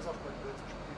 that's awkward. That's